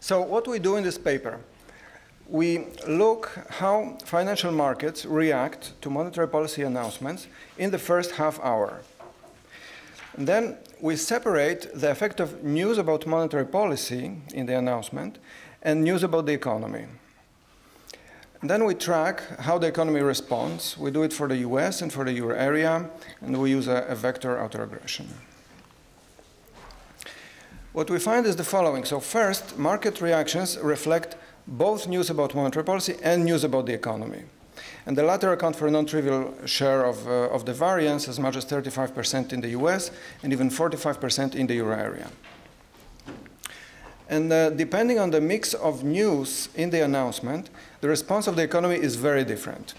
So what we do in this paper, we look how financial markets react to monetary policy announcements in the first half hour. And then we separate the effect of news about monetary policy in the announcement and news about the economy. Then we track how the economy responds. We do it for the US and for the euro area, and we use a, a vector autoregression. What we find is the following. So first, market reactions reflect both news about monetary policy and news about the economy. And the latter account for a non-trivial share of, uh, of the variance, as much as 35% in the US and even 45% in the euro area. And uh, depending on the mix of news in the announcement, the response of the economy is very different.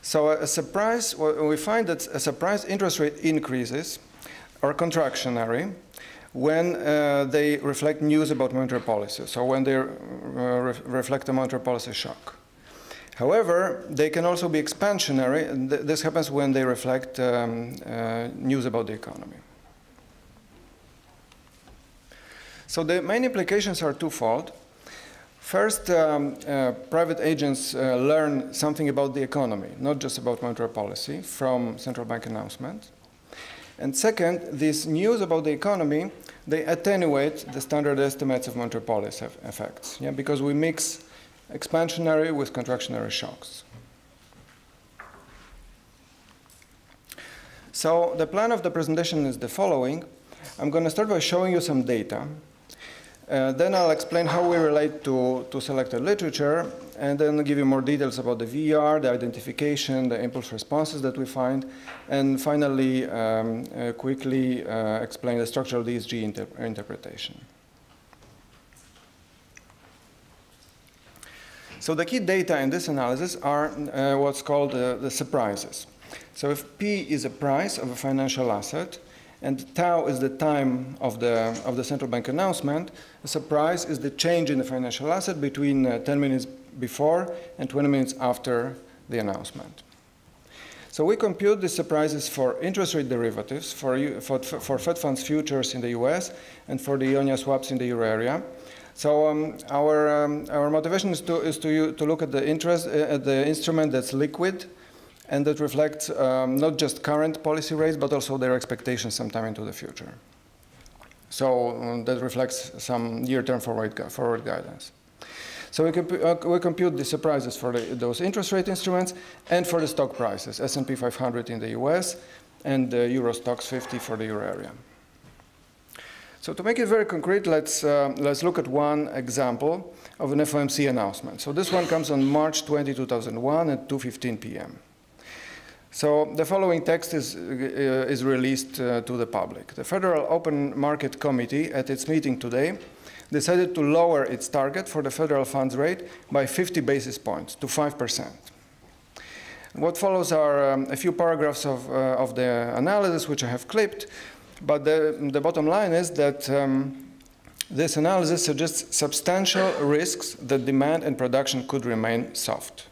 So a surprise, we find that a surprise interest rate increases are contractionary when uh, they reflect news about monetary policy, so when they uh, re reflect a monetary policy shock. However, they can also be expansionary, th this happens when they reflect um, uh, news about the economy. So the main implications are twofold. First, um, uh, private agents uh, learn something about the economy, not just about monetary policy, from central bank announcements. And second, these news about the economy, they attenuate the standard estimates of monetary policy effects, yeah, because we mix expansionary with contractionary shocks. So the plan of the presentation is the following. I'm going to start by showing you some data uh, then I'll explain how we relate to, to selected literature, and then give you more details about the VR, the identification, the impulse responses that we find, and finally, um, uh, quickly uh, explain the structure of the ESG inter interpretation. So the key data in this analysis are uh, what's called uh, the surprises. So if P is a price of a financial asset, and tau is the time of the, of the central bank announcement. The surprise is the change in the financial asset between uh, 10 minutes before and 20 minutes after the announcement. So we compute the surprises for interest rate derivatives, for, for, for Fed funds futures in the US, and for the EONIA swaps in the euro area. So um, our, um, our motivation is to, is to, to look at the interest, uh, at the instrument that's liquid, and that reflects um, not just current policy rates, but also their expectations sometime into the future. So um, that reflects some near-term forward, gu forward guidance. So we, compu uh, we, compute the surprises for the, those interest rate instruments and for the stock prices, S&P 500 in the US and the Euro Stoxx 50 for the euro area. So to make it very concrete, let's, uh, let's look at one example of an FOMC announcement. So this one comes on March 20, 2001 at 2.15 p.m. So the following text is, uh, is released uh, to the public. The Federal Open Market Committee, at its meeting today, decided to lower its target for the federal funds rate by 50 basis points to 5%. What follows are um, a few paragraphs of, uh, of the analysis, which I have clipped, but the, the bottom line is that um, this analysis suggests substantial risks that demand and production could remain soft.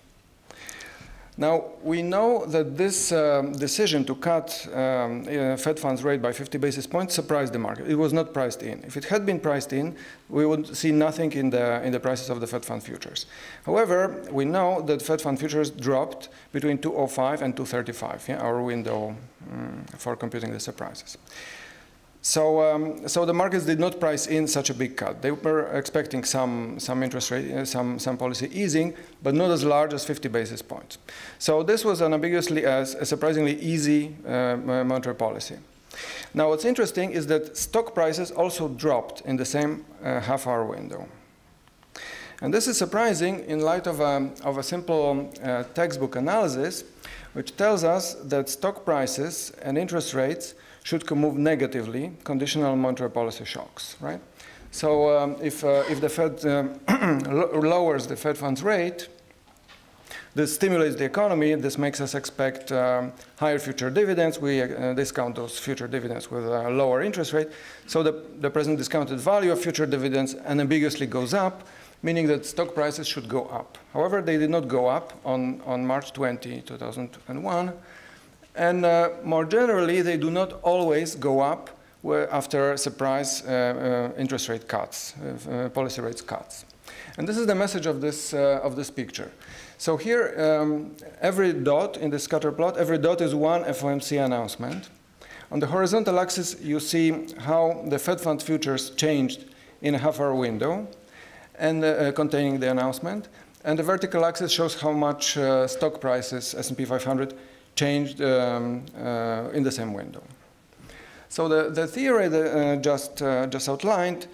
Now, we know that this um, decision to cut um, uh, Fed funds rate by 50 basis points surprised the market. It was not priced in. If it had been priced in, we would see nothing in the, in the prices of the Fed fund futures. However, we know that Fed fund futures dropped between 205 and 235, yeah, our window um, for computing the surprises. So, um, so the markets did not price in such a big cut. They were expecting some, some interest rate, uh, some, some policy easing, but not as large as 50 basis points. So this was unambiguously a, a surprisingly easy uh, monetary policy. Now what's interesting is that stock prices also dropped in the same uh, half-hour window. And this is surprising in light of a, of a simple uh, textbook analysis, which tells us that stock prices and interest rates should move negatively, conditional monetary policy shocks, right? So um, if, uh, if the Fed uh, lowers the Fed funds rate, this stimulates the economy. This makes us expect um, higher future dividends. We uh, discount those future dividends with a lower interest rate. So the, the present discounted value of future dividends unambiguously goes up, meaning that stock prices should go up. However, they did not go up on, on March 20, 2001. And uh, more generally, they do not always go up after surprise uh, uh, interest rate cuts, uh, policy rates cuts. And this is the message of this, of this picture. So here, um, every dot in the scatter plot, every dot is one FOMC announcement. On the horizontal axis, you see how the Fed fund futures changed in a half-hour window and uh, containing the announcement. And the vertical axis shows how much uh, stock prices, S&P 500, changed um, uh, in the same window. So the, the theory that uh, just, uh, just outlined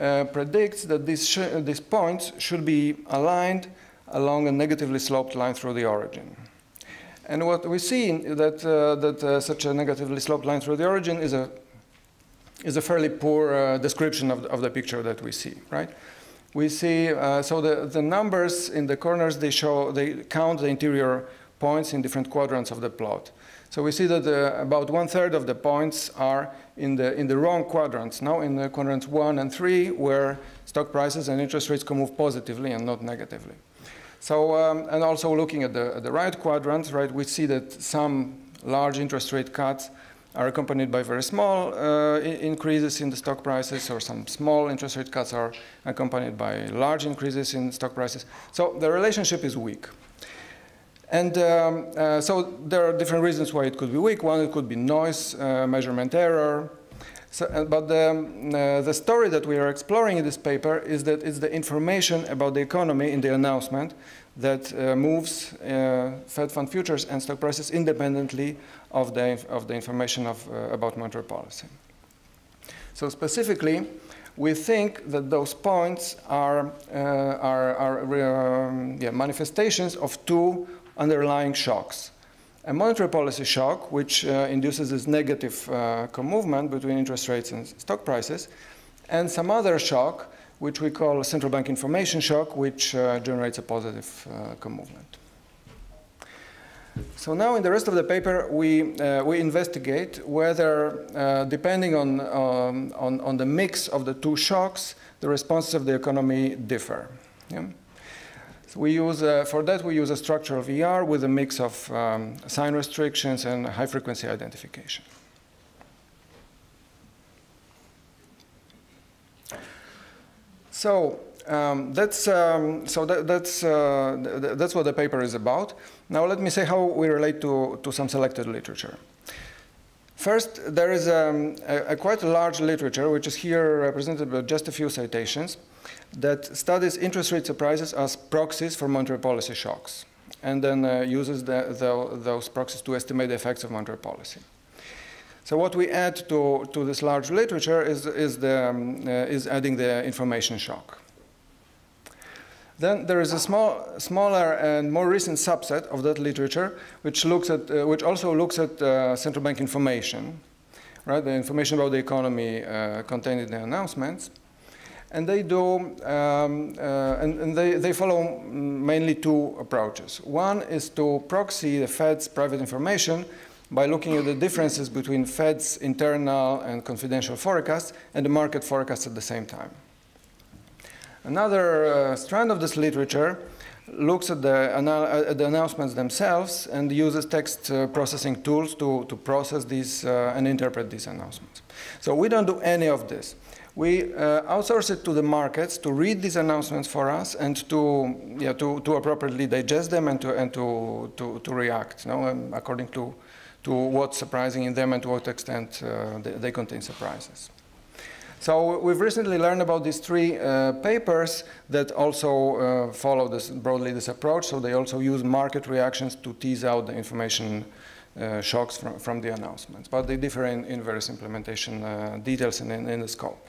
uh, predicts that these, these points should be aligned along a negatively sloped line through the origin. And what we see that, that such a negatively sloped line through the origin is a, is a fairly poor uh, description of the, of the picture that we see, right? We see, uh, so the, the numbers in the corners, they show, they count the interior points in different quadrants of the plot. So we see that uh, about one third of the points are in the, in the wrong quadrants, now in the quadrants one and three, where stock prices and interest rates can move positively and not negatively. So, um, and also looking at the, at the right quadrant, right, we see that some large interest rate cuts are accompanied by very small uh, increases in the stock prices, or some small interest rate cuts are accompanied by large increases in stock prices. So the relationship is weak. And um, uh, so there are different reasons why it could be weak. One, it could be noise, uh, measurement error, so, uh, but the, um, uh, the story that we are exploring in this paper is that it's the information about the economy in the announcement that uh, moves uh, Fed fund futures and stock prices independently of the, of the information of, about monetary policy. So specifically, we think that those points are, are, are um, yeah, manifestations of two underlying shocks. A monetary policy shock, which uh, induces this negative uh, co-movement between interest rates and stock prices, and some other shock, which we call a central bank information shock, which uh, generates a positive uh, co-movement. So now in the rest of the paper, we, uh, we investigate whether, uh, depending on, um, on, on, the mix of the two shocks, the responses of the economy differ. Yeah? So we use, uh, for that, we use a structural VR with a mix of um, sign restrictions and high frequency identification. So um, that's, um, so that, that's, uh, th that's what the paper is about. Now let me say how we relate to, to some selected literature. First, there is um, a, a, quite large literature, which is here represented by just a few citations, that studies interest rate surprises as proxies for monetary policy shocks, and then uh, uses the, the, those proxies to estimate the effects of monetary policy. So what we add to, to this large literature is, is, the, um, uh, is adding the information shock. Then there is a small, smaller and more recent subset of that literature, which, looks at, uh, which also looks at uh, central bank information, right? The information about the economy uh, contained in the announcements. And they do, um, uh, and, and, they, they follow mainly two approaches. One is to proxy the Fed's private information by looking at the differences between Fed's internal and confidential forecasts and the market forecasts at the same time. Another uh, strand of this literature looks at the, at the, announcements themselves and uses text uh, processing tools to, to process these uh, and interpret these announcements. So we don't do any of this. We uh, outsource it to the markets to read these announcements for us and to, yeah, to, to appropriately digest them and to, and to, to, to react you know, um, according to, to what's surprising in them and to what extent uh, they, they contain surprises. So we've recently learned about these three uh, papers that also uh, follow this, broadly this approach. So they also use market reactions to tease out the information uh, shocks from, from the announcements. But they differ in, in various implementation uh, details and in, in, the scope.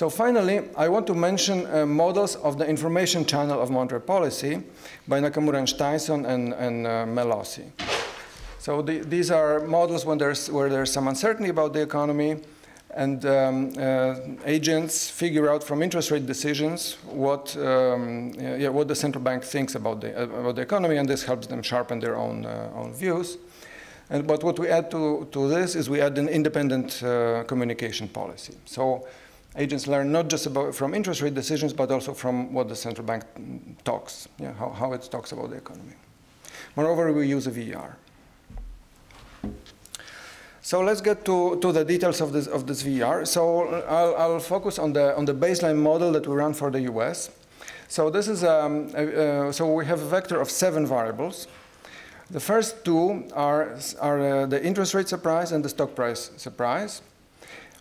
So finally, I want to mention uh, models of the information channel of monetary policy by Nakamura and Steinsson and, and uh, Melosi. So the, these are models when there's, where there's some uncertainty about the economy, and um, uh, agents figure out from interest rate decisions what, um, yeah, what the central bank thinks about the, about the economy, and this helps them sharpen their own, uh, own views. And, but what we add to, to this is we add an independent uh, communication policy. So agents learn not just about, from interest rate decisions, but also from what the central bank talks, yeah, how, how it talks about the economy. Moreover, we use a VR. So let's get to, to the details of this, of this VR. So I'll, I'll focus on the, on the baseline model that we run for the US. So this is, um, uh, so we have a vector of seven variables. The first two are, are uh, the interest rate surprise and the stock price surprise.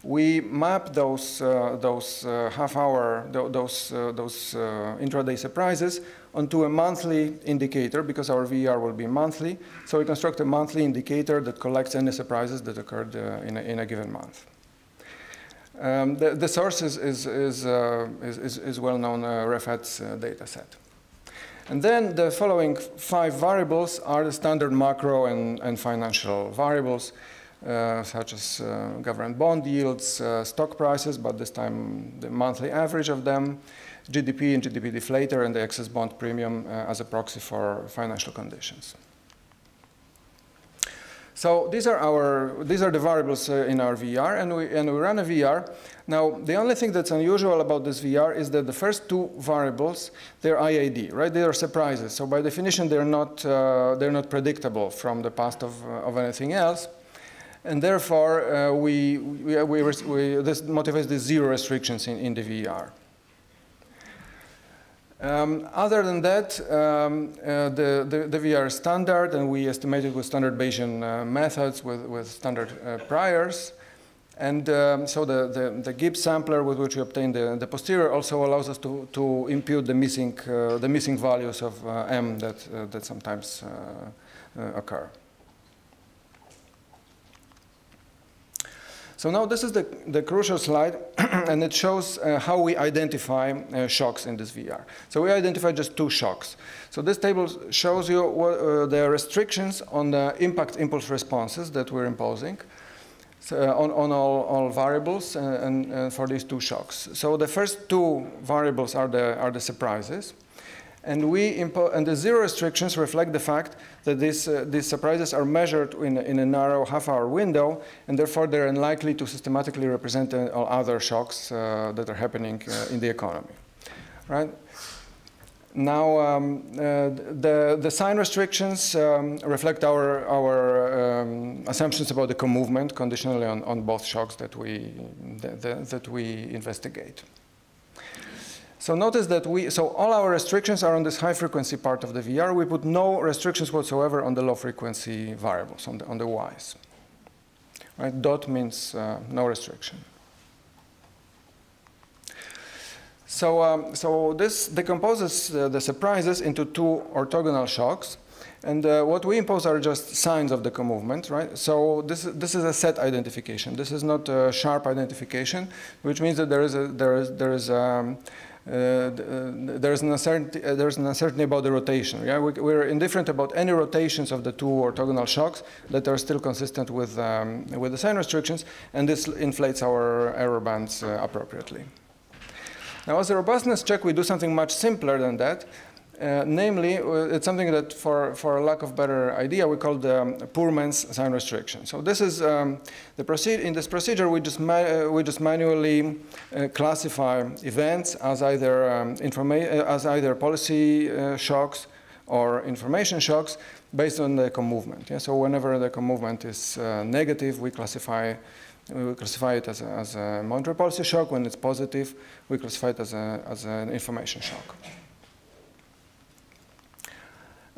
We map those, uh, those uh, half-hour, those, uh, those uh, intraday surprises onto a monthly indicator because our VR will be monthly. So we construct a monthly indicator that collects any surprises that occurred uh, in, a, in a given month. Um, the, the, source is, is, is, uh, is, is well-known uh, data set. And then the following five variables are the standard macro and, and financial variables, such as uh, government bond yields, uh, stock prices, but this time the monthly average of them, GDP and GDP deflator, and the excess bond premium uh, as a proxy for financial conditions. So these are our these are the variables uh, in our VR, and we and we run a VR. Now the only thing that's unusual about this VR is that the first two variables they're IID, right? They are surprises. So by definition, they're not uh, they're not predictable from the past of uh, of anything else. And therefore, uh, we, we, we, we, this motivates the zero restrictions in, in the VR. Um, other than that, um, uh, the, the, the, VR standard, and we estimated with standard Bayesian uh, methods with, with standard uh, priors. And um, so the, the, the, Gibbs sampler with which we obtain the, the posterior also allows us to, to impute the missing, uh, the missing values of uh, M that, uh, that sometimes occur. So now this is the, the crucial slide, and it shows uh, how we identify uh, shocks in this VR. So we identify just two shocks. So this table shows you what, uh, the restrictions on the impact impulse responses that we're imposing. So, uh, on, on all, all variables uh, and, and for these two shocks. So the first two variables are the, are the surprises. And, we and the zero restrictions reflect the fact that these, uh, these surprises are measured in, in a narrow half-hour window, and therefore they're unlikely to systematically represent uh, all other shocks uh, that are happening uh, in the economy. Right? Now, um, uh, the, the sign restrictions um, reflect our, our um, assumptions about the co-movement conditionally on, on both shocks that we, that, that we investigate. So notice that we, so all our restrictions are on this high frequency part of the VR. We put no restrictions whatsoever on the low frequency variables, on the, on the Ys. Right? Dot means uh, no restriction. So, um, so this decomposes uh, the surprises into two orthogonal shocks. And uh, what we impose are just signs of the co-movement, right? So this, this is a set identification. This is not a sharp identification, which means that there is, a, there is, there is um, uh, uh, there's, an uncertainty, uh, there's an uncertainty about the rotation. Yeah? We, are indifferent about any rotations of the two orthogonal shocks that are still consistent with, um, with the sign restrictions, and this inflates our error bands appropriately. Now, as a robustness check, we do something much simpler than that. Uh, namely, uh, it's something that, for, for lack of better idea, we call the um, poor man's sign restriction. So this is um, the procedure. In this procedure, we just uh, we just manually uh, classify events as either um, uh, as either policy shocks or information shocks based on the co-movement. Yeah? So whenever the co-movement is negative, we classify we classify it as a, as a monetary policy shock. When it's positive, we classify it as, a, as an information shock.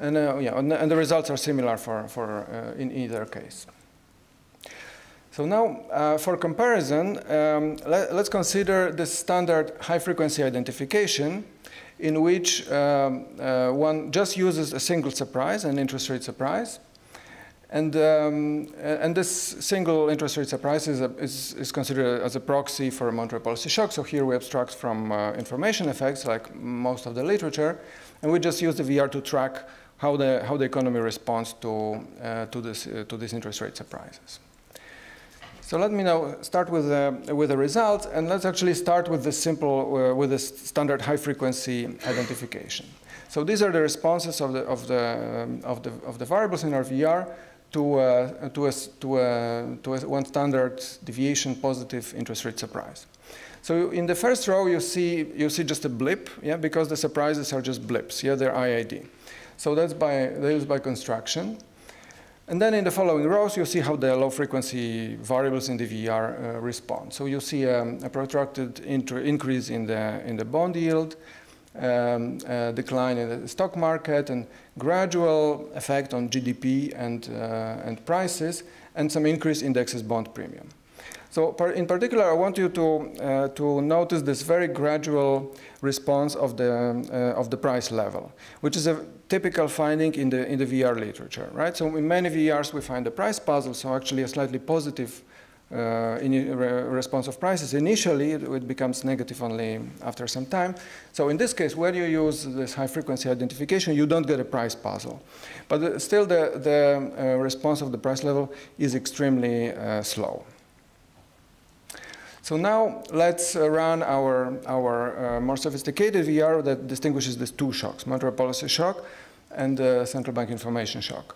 And, uh, yeah, and, and, the results are similar for, for uh, in either case. So now, uh, for comparison, um, let, us consider the standard high-frequency identification in which um, uh, one just uses a single surprise, an interest rate surprise. And, um, and this single interest rate surprise is, a, is, is, considered as a proxy for a monetary policy shock. So here we abstract from uh, information effects, like most of the literature, and we just use the VR to track how the, how the economy responds to, uh, to, this, uh, to these interest rate surprises. So let me now start with, uh, with the results, and let's actually start with the simple, uh, with the standard high frequency identification. So these are the responses of the, of the, um, of the, of the variables in our VR to, uh, to, a, to, a, to a one standard deviation positive interest rate surprise. So in the first row, you see, you see just a blip, yeah, because the surprises are just blips, yeah, they're IID. So that's by, that is by construction. And then in the following rows, you see how the low frequency variables in the VR uh, respond. So you see um, a protracted increase in the, in the bond yield, um, decline in the stock market, and gradual effect on GDP and, uh, and prices, and some increase in the excess bond premium. So in particular, I want you to, uh, to notice this very gradual response of the, uh, of the price level, which is a typical finding in the, in the VER literature, right? So in many VRs we find the price puzzle, so actually a slightly positive uh, in re response of prices. Initially, it, becomes negative only after some time. So in this case, when you use this high frequency identification, you don't get a price puzzle. But uh, still, the, the uh, response of the price level is extremely uh, slow. So now let's uh, run our, our uh, more sophisticated VER that distinguishes these two shocks, monetary policy shock and uh, central bank information shock.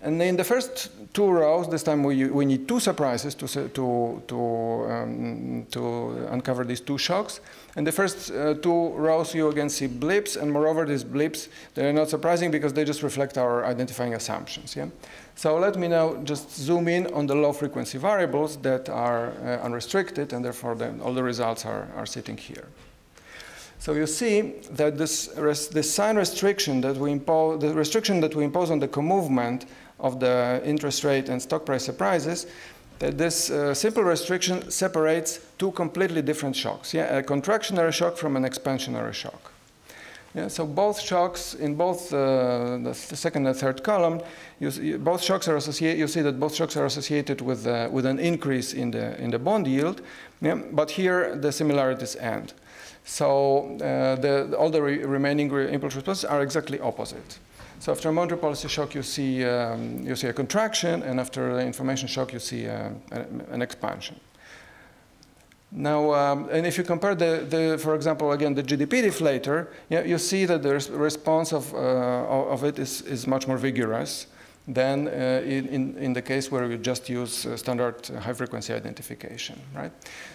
And in the first two rows, this time we, we need two surprises to, to, to, um, to uncover these two shocks. And the first uh, two rows, you again see blips, and moreover, these blips, they're not surprising because they just reflect our identifying assumptions. Yeah? So let me now just zoom in on the low frequency variables that are uh, unrestricted, and therefore the, all the results are, are sitting here. So you see that this, this sign restriction that we impose, the restriction that we impose on the co-movement of the interest rate and stock price surprises, that this uh, simple restriction separates two completely different shocks. Yeah, a contractionary shock from an expansionary shock. Yeah, so both shocks in both uh, the second and third column, you see, both shocks are associated. You see that both shocks are associated with uh, with an increase in the in the bond yield. Yeah, but here the similarities end. So uh, the, all the re remaining re impulse responses are exactly opposite. So after a monetary policy shock, you see, um, you see a contraction, and after the information shock, you see uh, an expansion. Now, um, and if you compare the, the, for example, again, the GDP deflator, yeah, you see that the response of, uh, of it is, is much more vigorous than uh, in, in, the case where we just use uh, standard high-frequency identification, right?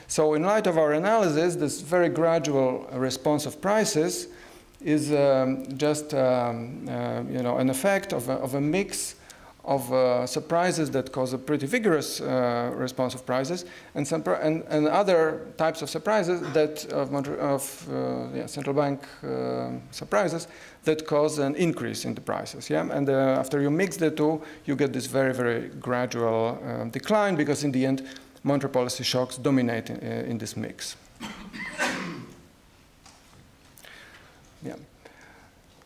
So in light of our analysis, this very gradual response of prices is um, just um, uh, you know, an effect of a, of a mix of uh, surprises that cause a pretty vigorous uh, response of prices and, some and, and, other types of surprises that of, of uh, yeah, central bank uh, surprises that cause an increase in the prices. Yeah? And uh, after you mix the two, you get this very, very gradual decline because in the end, monetary policy shocks dominate in, in this mix.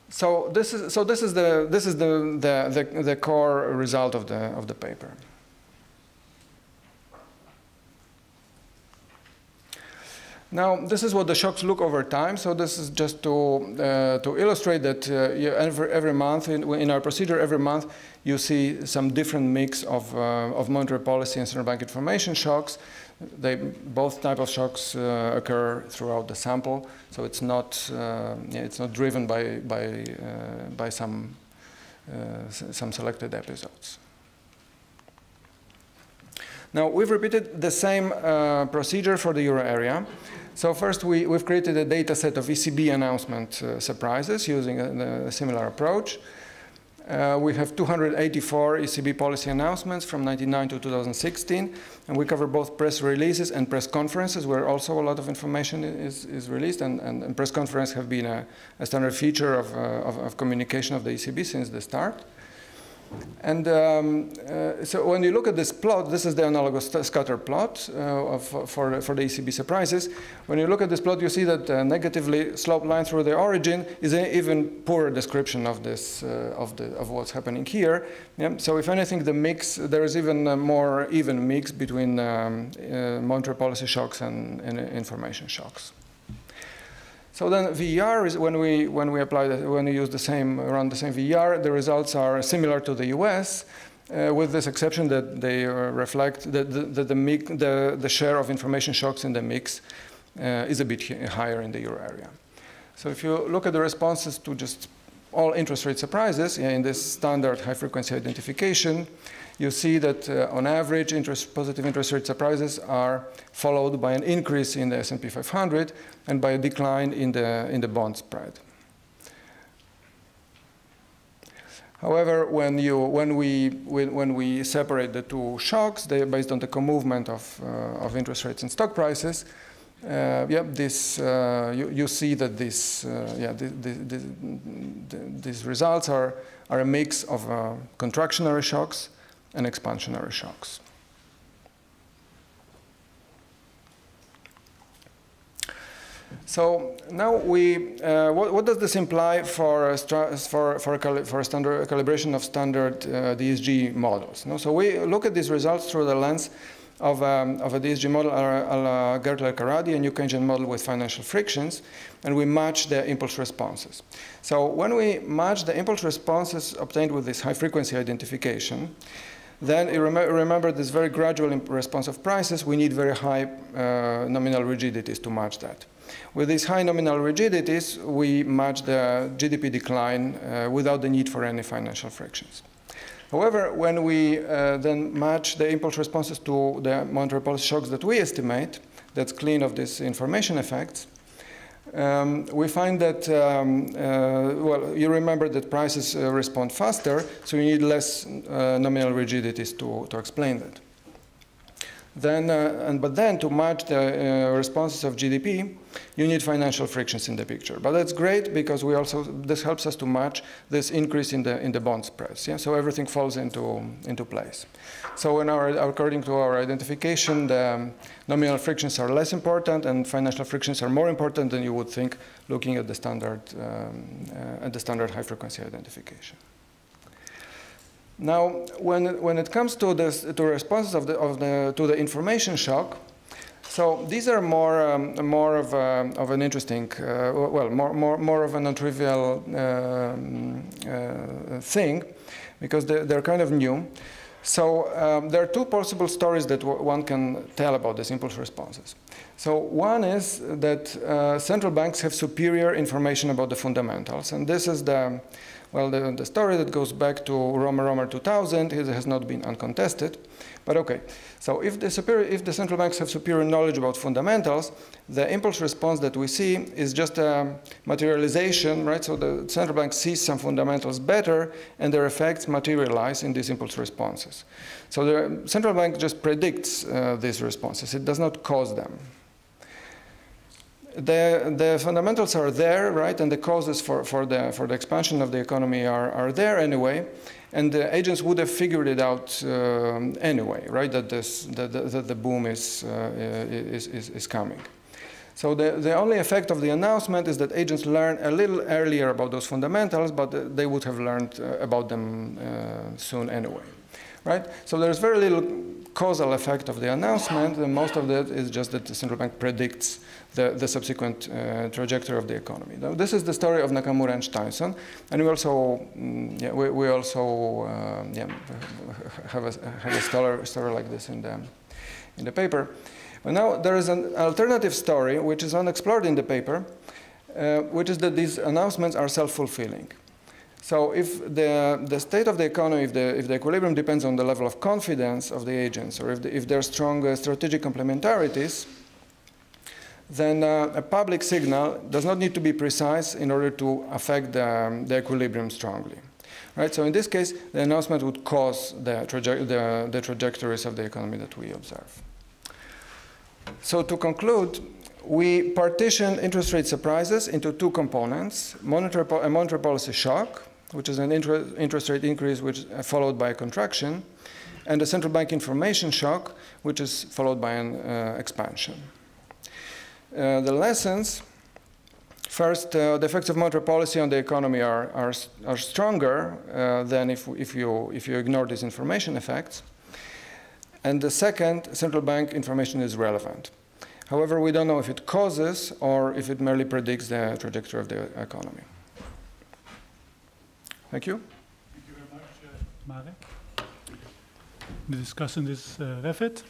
So this is so this is the this is the the the, the core result of the of the paper. Now, this is what the shocks look over time. So this is just to, uh, to illustrate that uh, every, every month, in, in, our procedure, every month, you see some different mix of, uh, of monetary policy and central bank information shocks. They, both type of shocks uh, occur throughout the sample, so it's not, uh, it's not driven by, by, uh, by some, uh, some selected episodes. Now, we've repeated the same uh, procedure for the euro area. So first, we, have created a data set of ECB announcement uh, surprises using a, a similar approach. Uh, we have 284 ECB policy announcements from 1999 to 2016, and we cover both press releases and press conferences, where also a lot of information is, is released, and, and, and, press conferences have been a, a standard feature of, uh, of, of communication of the ECB since the start. And um, uh, so when you look at this plot, this is the analogous scatter plot uh, of, for, for the ECB surprises. When you look at this plot, you see that the negatively sloped line through the origin is an even poorer description of this, uh, of, the, of what's happening here. Yeah? So if anything, the mix, there is even a more even mix between um, uh, monetary policy shocks and, and information shocks. So then VR is when we when we apply the, when we use the same run the same VR, the results are similar to the US, uh, with this exception that they uh, reflect that the the, the, the, share of information shocks in the mix uh, is a bit higher in the euro area. So if you look at the responses to just all interest rate surprises in this standard high frequency identification, you see that uh, on average, interest, positive interest rate surprises are followed by an increase in the S&P 500 and by a decline in the, in the bond spread. However, when, you, when, we, when we separate the two shocks, they based on the co-movement of, uh, of interest rates and stock prices, uh, yeah, this, uh, you, you see that this, uh, yeah, the, the, the, these results are, are a mix of uh, contractionary shocks and expansionary shocks. So now we, uh, what, what, does this imply for a, for, for a, for a standard a calibration of standard uh, DSGE models? No? So we look at these results through the lens of, um, of a DSGE model, a la Gertler-Karadi, a new Keynesian model with financial frictions, and we match the impulse responses. So when we match the impulse responses obtained with this high-frequency identification, then rem remember this very gradual response of prices, we need very high uh, nominal rigidities to match that. With these high nominal rigidities, we match the GDP decline uh, without the need for any financial frictions. However, when we uh, then match the impulse responses to the monetary policy shocks that we estimate, that's clean of these information effects, um, we find that, um, uh, well, you remember that prices uh, respond faster, so you need less uh, nominal rigidities to, to explain that. Then, uh, and, but then to match the uh, responses of GDP, you need financial frictions in the picture. But that's great because we also, this helps us to match this increase in the, in the bond spreads. Yeah? So everything falls into, into place. So in our, according to our identification, the nominal frictions are less important and financial frictions are more important than you would think looking at the standard, um, uh, at the standard high frequency identification. Now, when, when it comes to, this, to responses of the, of the, to the information shock, so these are more, um, more of, a, of an interesting, uh, well, more, more, more of a non-trivial um, uh, thing because they're, they're, kind of new. So um, there are two possible stories that one can tell about these impulse responses. So one is that uh, central banks have superior information about the fundamentals, and this is the well, the, the story that goes back to Romer Romer 2000 it has not been uncontested. But okay, so if the, superior, if the central banks have superior knowledge about fundamentals, the impulse response that we see is just a materialization, right? So the central bank sees some fundamentals better, and their effects materialize in these impulse responses. So the central bank just predicts uh, these responses. It does not cause them the, the fundamentals are there, right, and the causes for, for, the, for the expansion of the economy are, are there anyway, and the agents would have figured it out um, anyway, right, that, this, that, that the boom is, uh, is, is, is coming. So the, the only effect of the announcement is that agents learn a little earlier about those fundamentals, but they would have learned uh, about them uh, soon anyway, right? So there's very little causal effect of the announcement, and most of that is just that the central bank predicts the, the subsequent uh, trajectory of the economy. Now, this is the story of Nakamura and Steinsson, and we also, mm, yeah, we, we also uh, yeah, have, a, have a story, story like this in the, in the paper. But now there is an alternative story which is unexplored in the paper, uh, which is that these announcements are self-fulfilling. So if the, the state of the economy, if the, if the equilibrium depends on the level of confidence of the agents, or if, the, if there are strong uh, strategic complementarities, then uh, a public signal does not need to be precise in order to affect the, um, the equilibrium strongly. Right? So in this case, the announcement would cause the, traje the, the trajectories of the economy that we observe. So to conclude, we partition interest rate surprises into two components, monetary a monetary policy shock, which is an inter interest rate increase which is followed by a contraction, and a central bank information shock, which is followed by an uh, expansion. Uh, the lessons, first, uh, the effects of monetary policy on the economy are, are, are stronger uh, than if, if, you, if you ignore these information effects. And the second, central bank information is relevant. However, we don't know if it causes or if it merely predicts the trajectory of the economy. Thank you. Thank you very much, uh, Marek. The discussion is uh, Refet.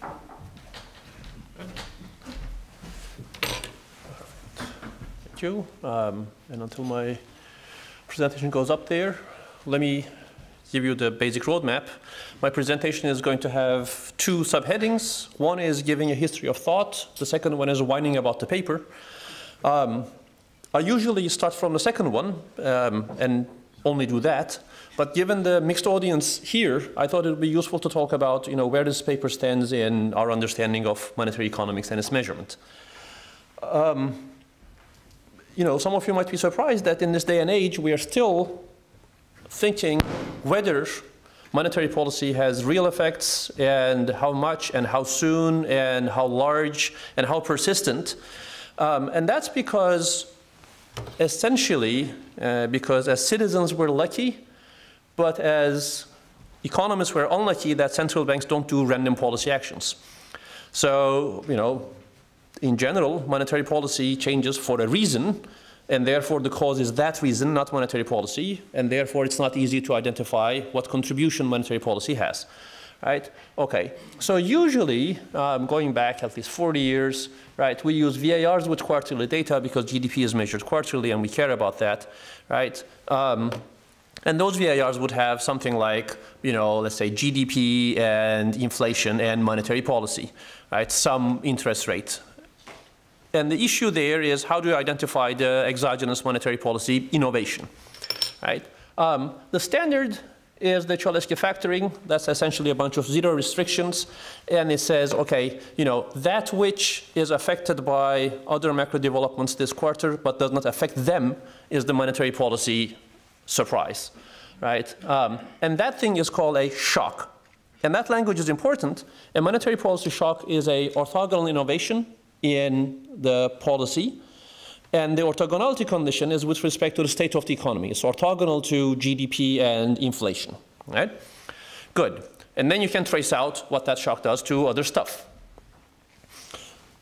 You. Um, and until my presentation goes up there, let me give you the basic roadmap. My presentation is going to have two subheadings. One is giving a history of thought. The second one is whining about the paper. Um, I usually start from the second one um, and only do that. But given the mixed audience here, I thought it would be useful to talk about you know, where this paper stands in our understanding of monetary economics and its measurement. Um, you know, some of you might be surprised that in this day and age, we are still thinking whether monetary policy has real effects and how much and how soon and how large and how persistent. Um, and that's because, essentially, uh, because as citizens we're lucky but as economists, we're unlucky that central banks don't do random policy actions. So, you know, in general, monetary policy changes for a reason, and therefore the cause is that reason, not monetary policy, and therefore it's not easy to identify what contribution monetary policy has. Right? Okay. So usually, um, going back at least 40 years, right, we use VARs with quarterly data because GDP is measured quarterly, and we care about that, right? Um, and those VARs would have something like, you know, let's say GDP and inflation and monetary policy, right? Some interest rate. And the issue there is how do you identify the exogenous monetary policy innovation, right? Um, the standard is the Cholesky factoring. That's essentially a bunch of zero restrictions. And it says, okay, you know, that which is affected by other macro developments this quarter but does not affect them is the monetary policy surprise, right? Um, and that thing is called a shock. And that language is important. A monetary policy shock is a orthogonal innovation in the policy. And the orthogonality condition is with respect to the state of the economy. It's orthogonal to GDP and inflation, right? Good. And then you can trace out what that shock does to other stuff.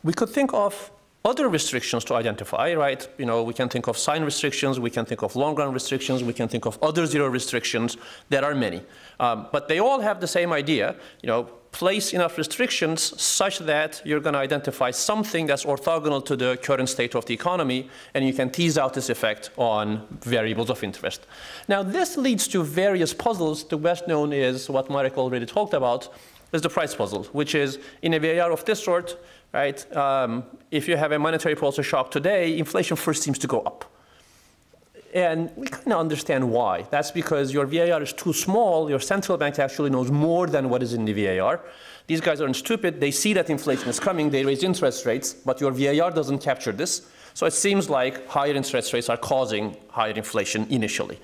We could think of other restrictions to identify, right? You know, we can think of sign restrictions, we can think of long run restrictions, we can think of other zero restrictions. There are many. Um, but they all have the same idea, you know, place enough restrictions such that you're going to identify something that's orthogonal to the current state of the economy, and you can tease out this effect on variables of interest. Now, this leads to various puzzles. The best known is what Marek already talked about, is the price puzzle, which is in a VAR of this sort, right? Um, if you have a monetary policy shock today, inflation first seems to go up. And we kind of understand why. That's because your VAR is too small. Your central bank actually knows more than what is in the VAR. These guys aren't stupid. They see that inflation is coming. They raise interest rates, but your VAR doesn't capture this. So it seems like higher interest rates are causing higher inflation initially.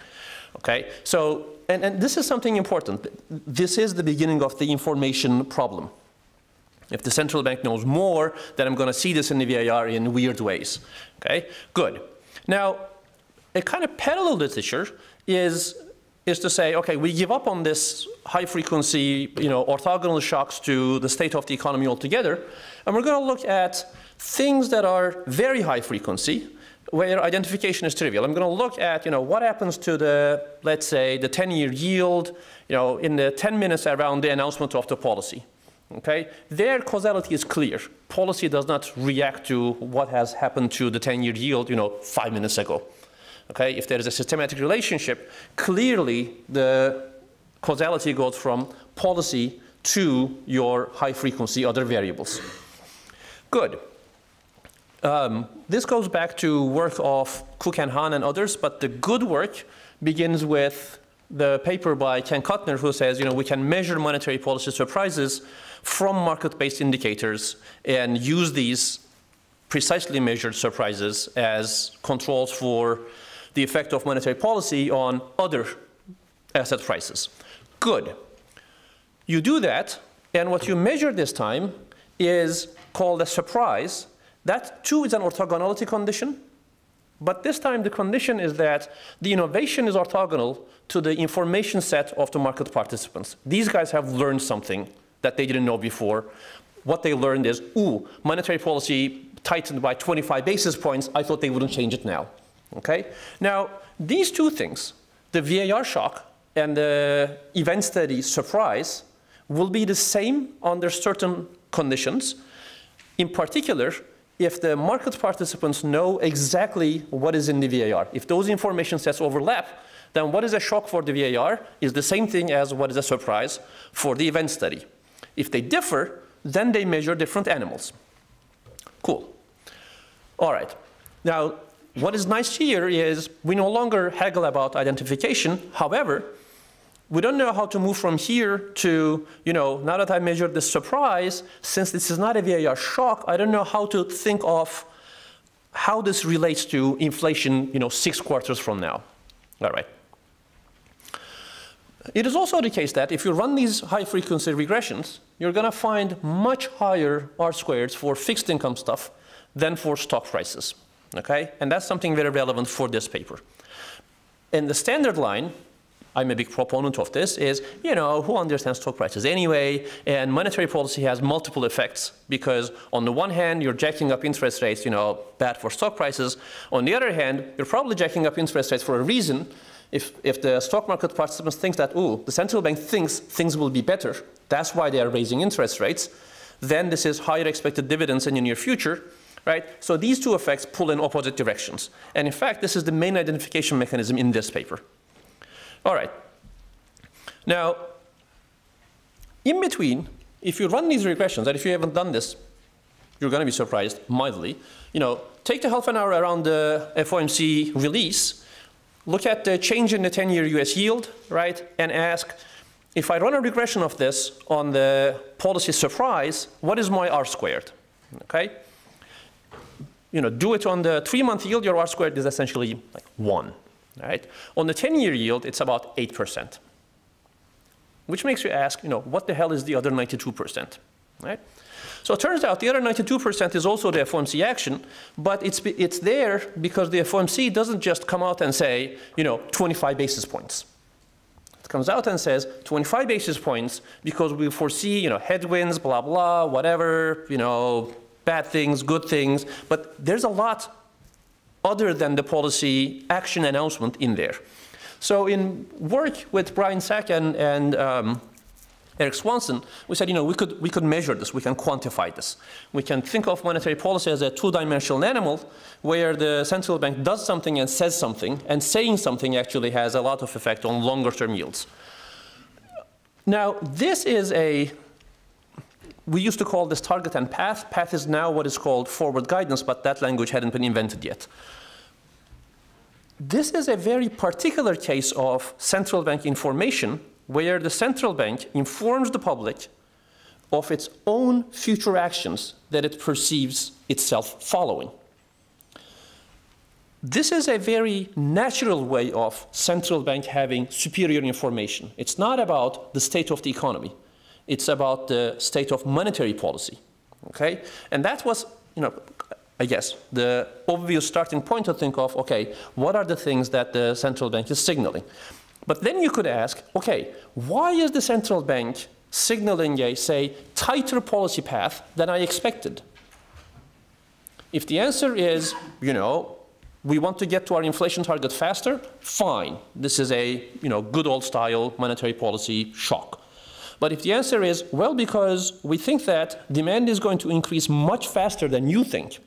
Okay? So, and, and this is something important. This is the beginning of the information problem. If the central bank knows more, then I'm going to see this in the VAR in weird ways. Okay, good. Now, a kind of parallel literature is is to say, okay, we give up on this high frequency, you know, orthogonal shocks to the state of the economy altogether, and we're going to look at things that are very high frequency, where identification is trivial. I'm going to look at, you know, what happens to the, let's say, the 10-year yield, you know, in the 10 minutes around the announcement of the policy. Okay? Their causality is clear. Policy does not react to what has happened to the 10-year yield, you know, five minutes ago. Okay? If there is a systematic relationship, clearly the causality goes from policy to your high frequency other variables. Good. Um, this goes back to work of Cook and Hahn and others, but the good work begins with the paper by Ken Kuttner who says, you know, we can measure monetary policy surprises from market-based indicators and use these precisely measured surprises as controls for the effect of monetary policy on other asset prices. Good. You do that, and what you measure this time is called a surprise. That too is an orthogonality condition, but this time the condition is that the innovation is orthogonal to the information set of the market participants. These guys have learned something that they didn't know before. What they learned is, ooh, monetary policy tightened by 25 basis points. I thought they wouldn't change it now. Okay? Now, these two things, the VAR shock and the event study surprise, will be the same under certain conditions. In particular, if the market participants know exactly what is in the VAR. If those information sets overlap, then what is a shock for the VAR is the same thing as what is a surprise for the event study. If they differ, then they measure different animals. Cool. All right. Now, what is nice here is we no longer haggle about identification. However, we don't know how to move from here to, you know, now that I measured the surprise, since this is not a VAR shock, I don't know how to think of how this relates to inflation, you know, six quarters from now. All right. It is also the case that if you run these high frequency regressions, you're going to find much higher R squareds for fixed income stuff than for stock prices. Okay? And that's something very relevant for this paper. In the standard line, I'm a big proponent of this, is, you know, who understands stock prices anyway? And monetary policy has multiple effects because on the one hand, you're jacking up interest rates, you know, bad for stock prices. On the other hand, you're probably jacking up interest rates for a reason. If, if the stock market participants think that, oh, the central bank thinks things will be better, that's why they are raising interest rates, then this is higher expected dividends in the near future, right? So these two effects pull in opposite directions. And in fact, this is the main identification mechanism in this paper. All right. Now, in between, if you run these regressions, and if you haven't done this, you're going to be surprised mildly. You know, take the half an hour around the FOMC release, look at the change in the 10-year US yield, right, and ask, if I run a regression of this on the policy surprise, what is my R squared, okay? You know, do it on the three-month yield, your R squared is essentially like one, Right? On the 10-year yield, it's about 8%, which makes you ask, you know, what the hell is the other 92%? Right? So it turns out the other 92% is also the FOMC action, but it's, it's there because the FOMC doesn't just come out and say, you know, 25 basis points. It comes out and says 25 basis points because we foresee, you know, headwinds, blah, blah, whatever, you know, bad things, good things, but there's a lot other than the policy action announcement in there. So in work with Brian Sack and, and um, Eric Swanson, we said, you know, we could, we could measure this, we can quantify this. We can think of monetary policy as a two-dimensional animal where the central bank does something and says something, and saying something actually has a lot of effect on longer-term yields. Now, this is a, we used to call this target and path. Path is now what is called forward guidance, but that language hadn't been invented yet. This is a very particular case of central bank information where the central bank informs the public of its own future actions that it perceives itself following. This is a very natural way of central bank having superior information. It's not about the state of the economy. It's about the state of monetary policy. Okay? And that was, you know, I guess, the obvious starting point to think of, okay, what are the things that the central bank is signaling? But then you could ask, okay, why is the central bank signaling a, say, tighter policy path than I expected? If the answer is, you know, we want to get to our inflation target faster, fine. This is a, you know, good old style monetary policy shock. But if the answer is, well, because we think that demand is going to increase much faster than you think,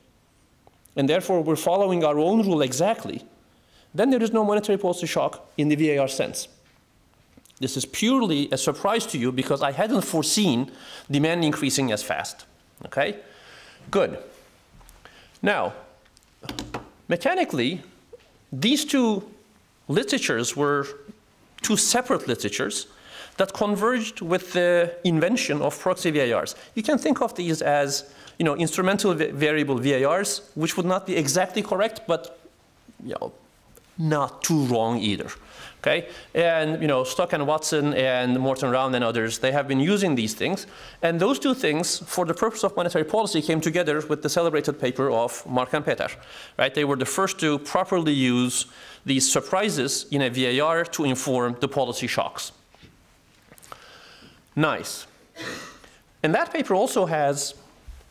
and therefore we're following our own rule exactly, then there is no monetary policy shock in the VAR sense. This is purely a surprise to you because I hadn't foreseen demand increasing as fast. Okay? Good. Now, mechanically, these two literatures were two separate literatures that converged with the invention of proxy VARs. You can think of these as you know, instrumental variable VARs, which would not be exactly correct, but you know, not too wrong either. Okay? And you know, Stock and Watson and Morten Ravn and others, they have been using these things. And those two things, for the purpose of monetary policy, came together with the celebrated paper of Mark and Peter. Right? They were the first to properly use these surprises in a VAR to inform the policy shocks. Nice. And that paper also has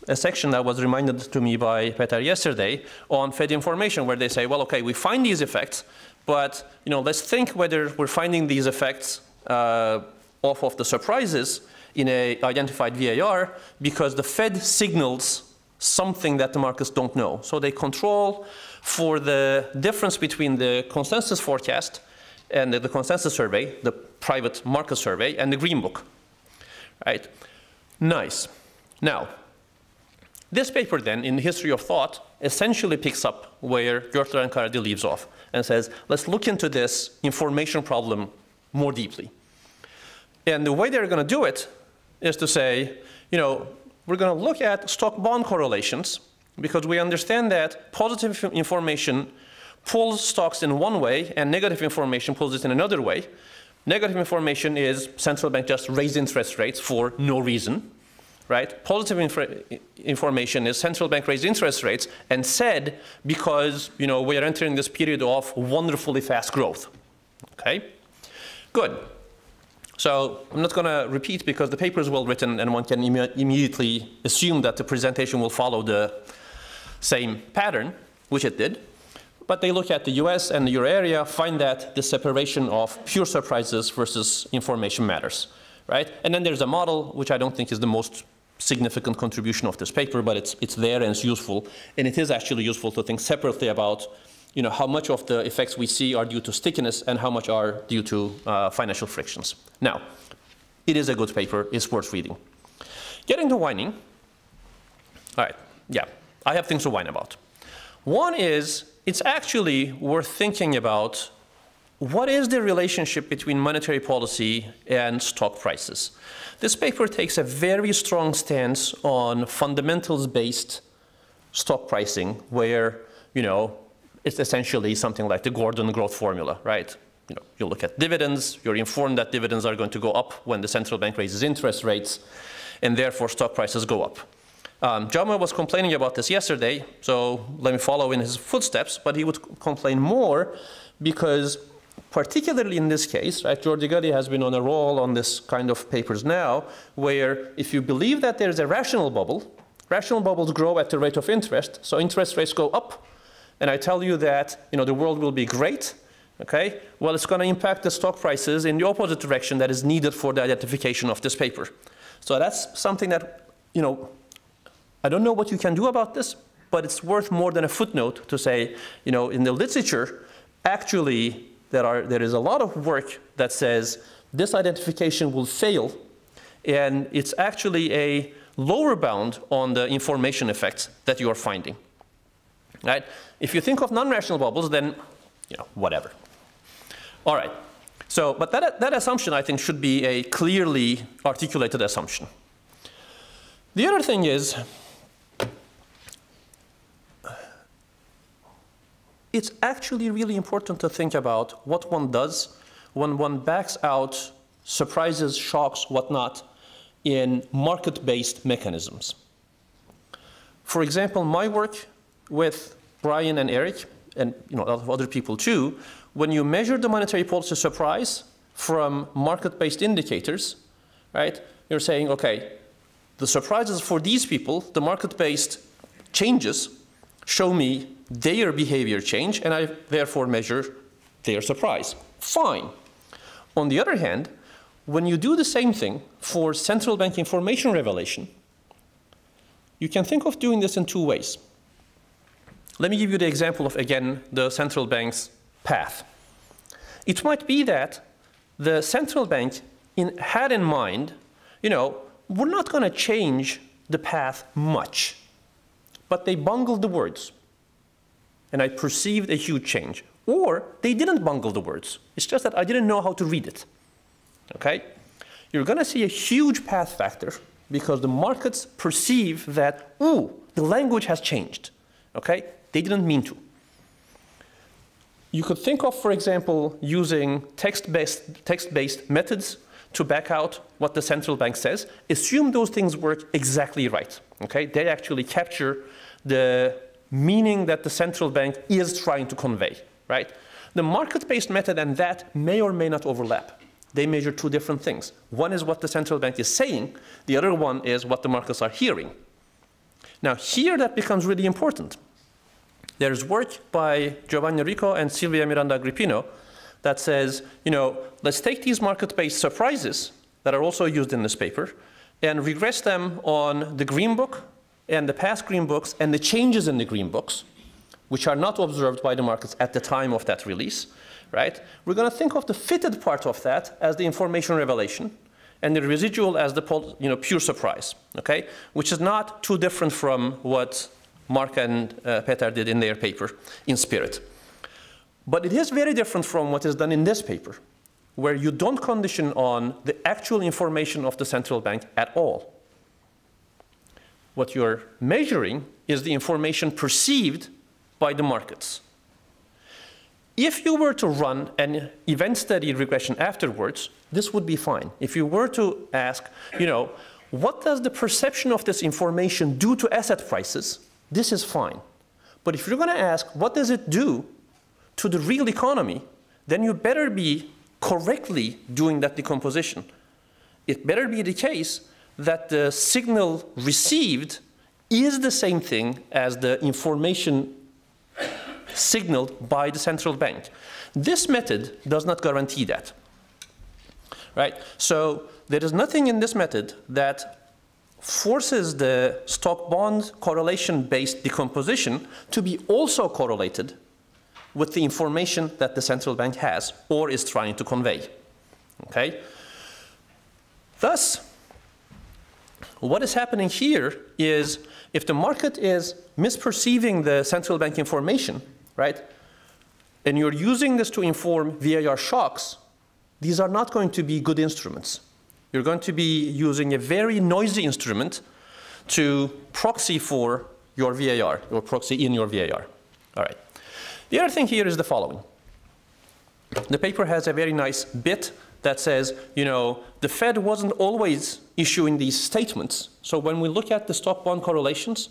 a section that was reminded to me by Peter yesterday on Fed information where they say, well, okay, we find these effects, but you know, let's think whether we're finding these effects uh, off of the surprises in a identified VAR because the Fed signals something that the markets don't know. So they control for the difference between the consensus forecast and the, the consensus survey, the private market survey, and the green book. Right? Nice. Now, this paper then, in the history of thought, essentially picks up where Gertler and Karadi leaves off and says, let's look into this information problem more deeply. And the way they're going to do it is to say, you know, we're going to look at stock bond correlations because we understand that positive information pulls stocks in one way and negative information pulls it in another way. Negative information is central bank just raised interest rates for no reason, right? Positive inf information is central bank raised interest rates and said because, you know, we are entering this period of wonderfully fast growth, okay? Good. So I'm not going to repeat because the paper is well written and one can Im immediately assume that the presentation will follow the same pattern, which it did. But they look at the US and the euro area, find that the separation of pure surprises versus information matters, right? And then there's a model, which I don't think is the most significant contribution of this paper, but it's, it's there and it's useful. And it is actually useful to think separately about you know, how much of the effects we see are due to stickiness and how much are due to uh, financial frictions. Now, it is a good paper, it's worth reading. Getting to whining, all right, yeah, I have things to whine about. One is, it's actually worth thinking about what is the relationship between monetary policy and stock prices. This paper takes a very strong stance on fundamentals-based stock pricing, where, you know, it's essentially something like the Gordon growth formula, right? You know, you look at dividends, you're informed that dividends are going to go up when the central bank raises interest rates, and therefore stock prices go up. Um, Jaume was complaining about this yesterday, so let me follow in his footsteps, but he would complain more because particularly in this case, right, Jordi Galí has been on a roll on this kind of papers now, where if you believe that there's a rational bubble, rational bubbles grow at the rate of interest, so interest rates go up, and I tell you that you know, the world will be great, okay, well, it's going to impact the stock prices in the opposite direction that is needed for the identification of this paper. So that's something that, you know, I don't know what you can do about this, but it's worth more than a footnote to say, you know, in the literature, actually, there, are, there is a lot of work that says this identification will fail, and it's actually a lower bound on the information effects that you are finding. Right? If you think of non-rational bubbles, then, you know, whatever. All right. So, but that, that assumption, I think, should be a clearly articulated assumption. The other thing is, it's actually really important to think about what one does when one backs out surprises, shocks, whatnot, in market-based mechanisms. For example, my work with Brian and Eric, and you know, a lot of other people too, when you measure the monetary policy surprise from market-based indicators, right, you're saying, okay, the surprises for these people, the market-based changes, show me their behavior change, and I therefore measure their surprise. Fine. On the other hand, when you do the same thing for central bank information revelation, you can think of doing this in two ways. Let me give you the example of, again, the central bank's path. It might be that the central bank in, had in mind, you know, we're not going to change the path much, but they bungled the words. And I perceived a huge change. Or they didn't bungle the words. It's just that I didn't know how to read it. Okay? You're going to see a huge path factor because the markets perceive that, ooh, the language has changed. Okay? They didn't mean to. You could think of, for example, using text-based text -based methods to back out what the central bank says. Assume those things work exactly right. Okay? They actually capture the meaning that the central bank is trying to convey. Right? The market-based method and that may or may not overlap. They measure two different things. One is what the central bank is saying. The other one is what the markets are hearing. Now here that becomes really important there's work by Giovanni Ricco and Silvia Miranda Agrippino that says, you know, let's take these market-based surprises that are also used in this paper and regress them on the Green Book and the past Green Books and the changes in the Green Books, which are not observed by the markets at the time of that release, right? We're going to think of the fitted part of that as the information revelation and the residual as the you know, pure surprise, okay? Which is not too different from what Mark and uh, Peter did in their paper, in spirit. But it is very different from what is done in this paper, where you don't condition on the actual information of the central bank at all. What you're measuring is the information perceived by the markets. If you were to run an event study regression afterwards, this would be fine. If you were to ask, you know, what does the perception of this information do to asset prices? This is fine. But if you're going to ask, what does it do to the real economy? Then you better be correctly doing that decomposition. It better be the case that the signal received is the same thing as the information signaled by the central bank. This method does not guarantee that. Right? So there is nothing in this method that forces the stock bond correlation based decomposition to be also correlated with the information that the central bank has or is trying to convey. Okay? Thus, what is happening here is if the market is misperceiving the central bank information, right, and you're using this to inform VAR shocks, these are not going to be good instruments. You're going to be using a very noisy instrument to proxy for your VAR, or proxy in your VAR. All right. The other thing here is the following. The paper has a very nice bit that says, you know, the Fed wasn't always issuing these statements. So when we look at the stock bond correlations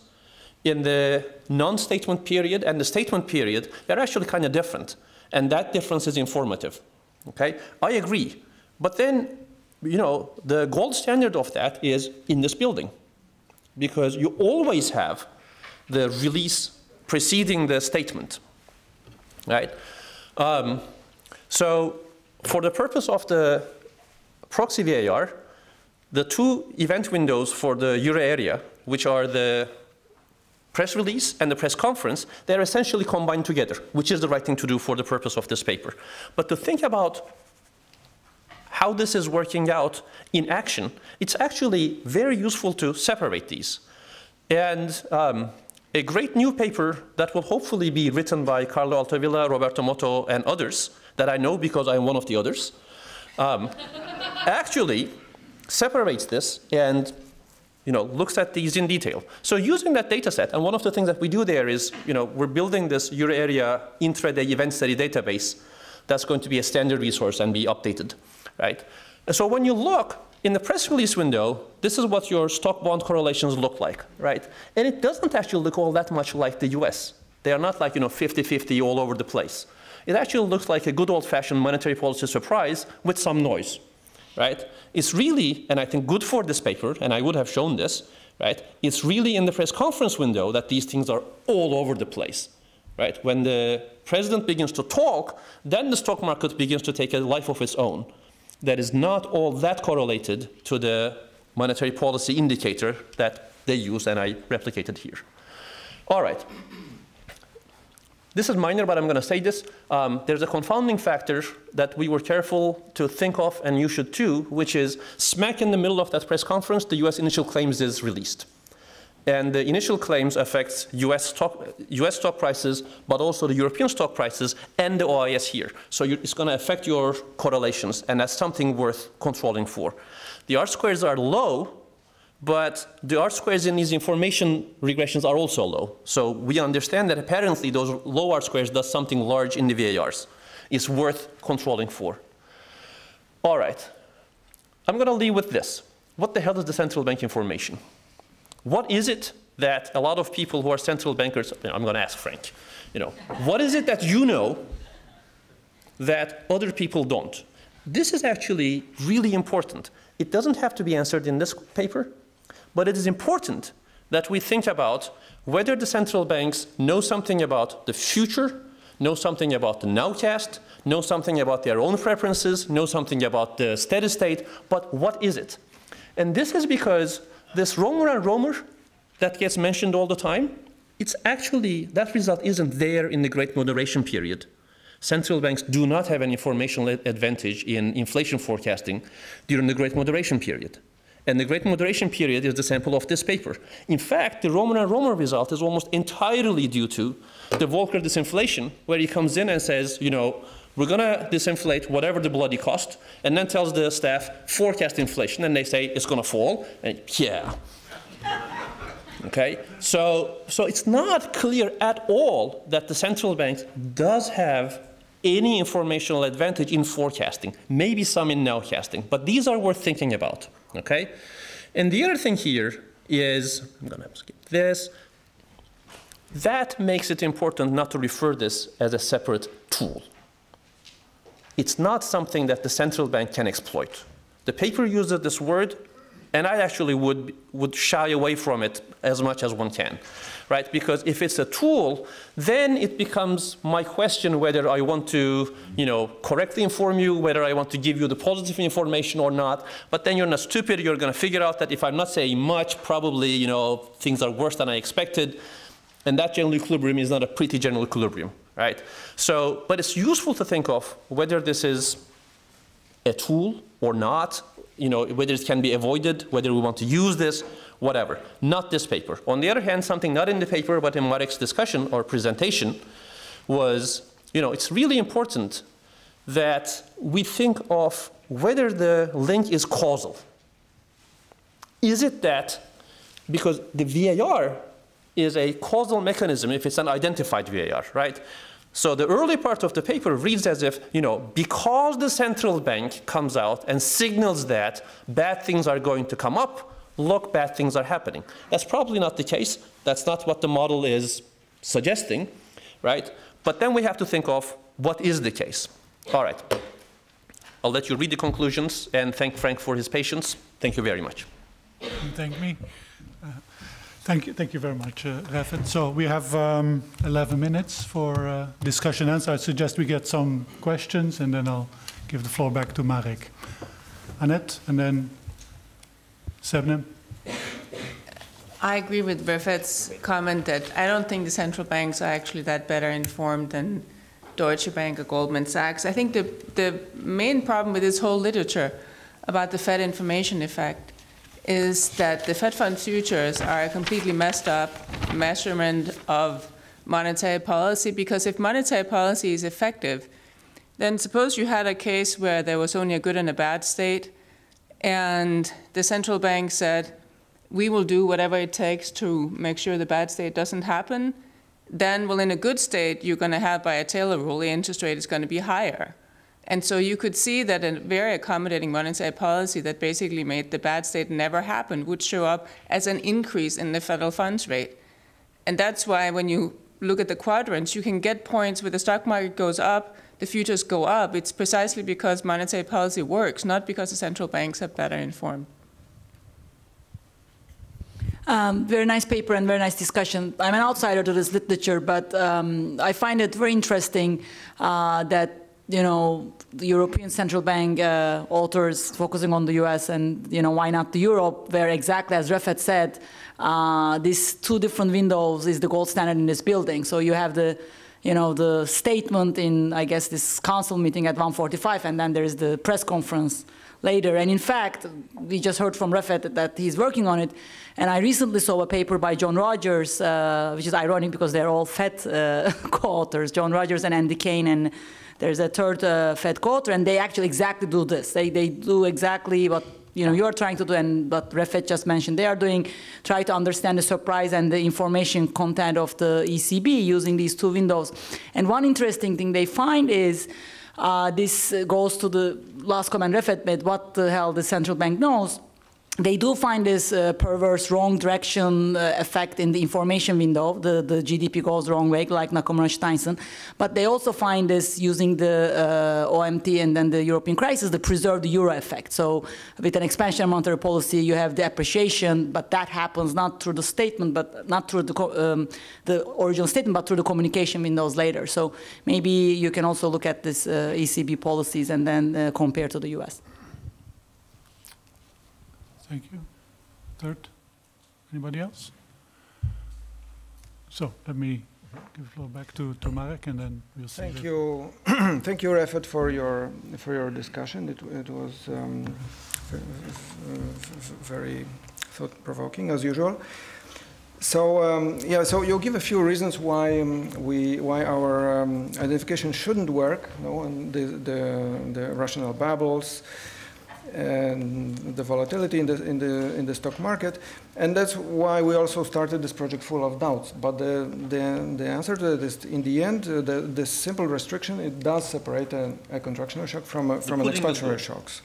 in the non-statement period and the statement period, they're actually kind of different. And that difference is informative. Okay? I agree. But then, you know, the gold standard of that is in this building. Because you always have the release preceding the statement right? Um, so for the purpose of the proxy VAR, the two event windows for the euro area, which are the press release and the press conference, they're essentially combined together, which is the right thing to do for the purpose of this paper. But to think about how this is working out in action, it's actually very useful to separate these. And um, a great new paper that will hopefully be written by Carlo Altavilla, Roberto Motto, and others that I know because I'm one of the others, um, actually separates this and you know, looks at these in detail. So using that data set, and one of the things that we do there is, you know, we're building this Euro area intraday event study database that's going to be a standard resource and be updated, right? So when you look in the press release window, this is what your stock bond correlations look like, right? And it doesn't actually look all that much like the US. They are not like, you know, 50-50 all over the place. It actually looks like a good old-fashioned monetary policy surprise with some noise, right? It's really, and I think good for this paper, and I would have shown this, right? It's really in the press conference window that these things are all over the place, right? When the president begins to talk, then the stock market begins to take a life of its own that is not all that correlated to the monetary policy indicator that they use and I replicated here. All right. This is minor, but I'm going to say this. Um, there's a confounding factor that we were careful to think of, and you should too, which is smack in the middle of that press conference, the US initial claims is released. And the initial claims affects US stock, US stock prices, but also the European stock prices and the OIS here. So it's going to affect your correlations, and that's something worth controlling for. The R squares are low, but the R squares in these information regressions are also low. So we understand that apparently those low R squares does something large in the VARs. It's worth controlling for. All right. I'm going to leave with this. What the hell is the central bank information? What is it that a lot of people who are central bankers, I'm going to ask Frank, you know, what is it that you know that other people don't? This is actually really important. It doesn't have to be answered in this paper, but it is important that we think about whether the central banks know something about the future, know something about the nowcast, know something about their own preferences, know something about the steady state, but what is it? And this is because this Romer and Romer that gets mentioned all the time, it's actually, that result isn't there in the Great Moderation period. Central banks do not have an informational advantage in inflation forecasting during the Great Moderation period. And the Great Moderation period is the sample of this paper. In fact, the Romer and Romer result is almost entirely due to the Volcker disinflation, where he comes in and says, you know, we're going to disinflate whatever the bloody cost, and then tells the staff, forecast inflation, and they say it's going to fall, and yeah. Okay, so, so it's not clear at all that the central bank does have any informational advantage in forecasting, maybe some in nowcasting, but these are worth thinking about. Okay, and the other thing here is, I'm to skip this. That makes it important not to refer this as a separate tool. It's not something that the central bank can exploit. The paper uses this word, and I actually would, would shy away from it as much as one can, right? Because if it's a tool, then it becomes my question whether I want to, you know, correctly inform you, whether I want to give you the positive information or not. But then you're not stupid. You're going to figure out that if I'm not saying much, probably, you know, things are worse than I expected. And that general equilibrium is not a pretty general equilibrium, right? So, but it's useful to think of whether this is a tool or not, you know, whether it can be avoided, whether we want to use this, whatever. Not this paper. On the other hand, something not in the paper but in Marek's discussion or presentation was, you know, it's really important that we think of whether the link is causal. Is it that because the VAR is a causal mechanism if it's an identified VAR, right? So the early part of the paper reads as if, you know, because the central bank comes out and signals that bad things are going to come up, look, bad things are happening. That's probably not the case. That's not what the model is suggesting, right? But then we have to think of what is the case. All right. I'll let you read the conclusions and thank Frank for his patience. Thank you very much. Thank me. Thank you, thank you very much, uh, Refet. So we have um, 11 minutes for uh, discussion and answer. I suggest we get some questions and then I'll give the floor back to Marek. Annette and then Sebnem. I agree with Refet's comment that I don't think the central banks are actually that better informed than Deutsche Bank or Goldman Sachs. I think the, the main problem with this whole literature about the Fed information effect is that the Fed fund futures are a completely messed up measurement of monetary policy because if monetary policy is effective, then suppose you had a case where there was only a good and a bad state, and the central bank said, we will do whatever it takes to make sure the bad state doesn't happen, then, well, in a good state, you're going to have by a Taylor rule, the interest rate is going to be higher. And so you could see that a very accommodating monetary policy that basically made the bad state never happen would show up as an increase in the federal funds rate. And that's why when you look at the quadrants, you can get points where the stock market goes up, the futures go up. It's precisely because monetary policy works, not because the central banks are better informed. Um, very nice paper and very nice discussion. I'm an outsider to this literature, but um, I find it very interesting uh, that you know, the European Central Bank uh, authors focusing on the US and, you know, why not the Europe, where exactly as Refet said, uh, these two different windows is the gold standard in this building. So you have the, you know, the statement in, I guess, this council meeting at 1:45, and then there's the press conference later. And in fact, we just heard from Refet that he's working on it. And I recently saw a paper by John Rogers, uh, which is ironic because they're all Fed uh, co-authors, John Rogers and Andy Kane and there's a third uh, Fed quarter, and they actually exactly do this. They, they do exactly what you know you're trying to do, and what Refet just mentioned. They are doing try to understand the surprise and the information content of the ECB using these two windows. And one interesting thing they find is. Uh, this goes to the last comment Refet made, what the hell the central bank knows they do find this uh, perverse wrong direction uh, effect in the information window. The, the GDP goes the wrong way, like Nakamura Steinsson. But they also find this using the uh, OMT and then the European crisis the preserve the euro effect. So with an expansion monetary policy, you have the appreciation, but that happens not through the statement, but not through the, um, the original statement, but through the communication windows later. So maybe you can also look at this uh, ECB policies and then uh, compare to the US. Thank you. Third, anybody else? So let me give the floor back to, to Marek and then we'll see. Thank you. Thank you, Refet, for your, for your discussion. It, it was um, very thought-provoking, as usual. So um, yeah, so you'll give a few reasons why um, we why our um, identification shouldn't work. You know, and the, the the rational babbles and the volatility in the in the in the stock market, and that's why we also started this project full of doubts. But the the, the answer to that is, in the end, uh, the, the simple restriction it does separate a, a contractional shock from a, from an expansionary good. shocks.